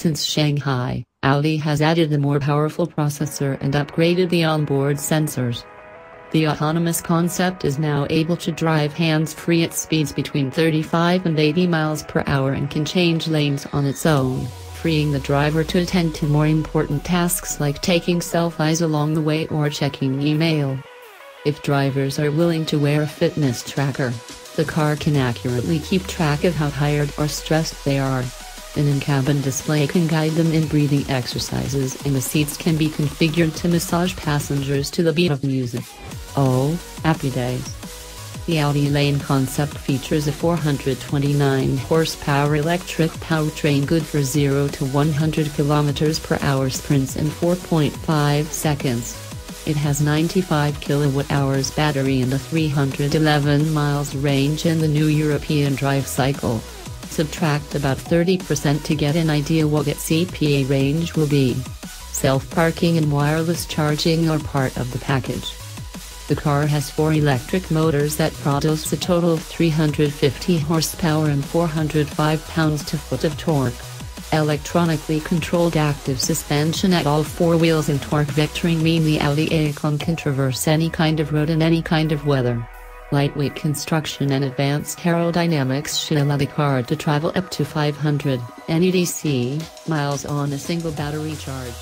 Since Shanghai, Audi has added a more powerful processor and upgraded the onboard sensors. The autonomous concept is now able to drive hands-free at speeds between 35 and 80 miles per hour and can change lanes on its own, freeing the driver to attend to more important tasks like taking selfies along the way or checking email. If drivers are willing to wear a fitness tracker, the car can accurately keep track of how tired or stressed they are. An in-cabin display can guide them in breathing exercises and the seats can be configured to massage passengers to the beat of music. Oh, happy days. The Audi Elaine concept features a 429 horsepower electric powertrain good for 0 to 100 km per hour sprints in 4.5 seconds. It has 95 kWh battery and a 311 miles range in the new European drive cycle. Subtract about 30% to get an idea what its EPA range will be. Self-parking and wireless charging are part of the package. The car has four electric motors that produce a total of 350 horsepower and 405 pounds-to-foot of torque. Electronically controlled active suspension at all four wheels and torque vectoring mean the Audi e-tron can traverse any kind of road in any kind of weather. Lightweight construction and advanced aerodynamics should allow the car to travel up to 500 NEDC miles on a single battery charge.